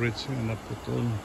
bridge na naputol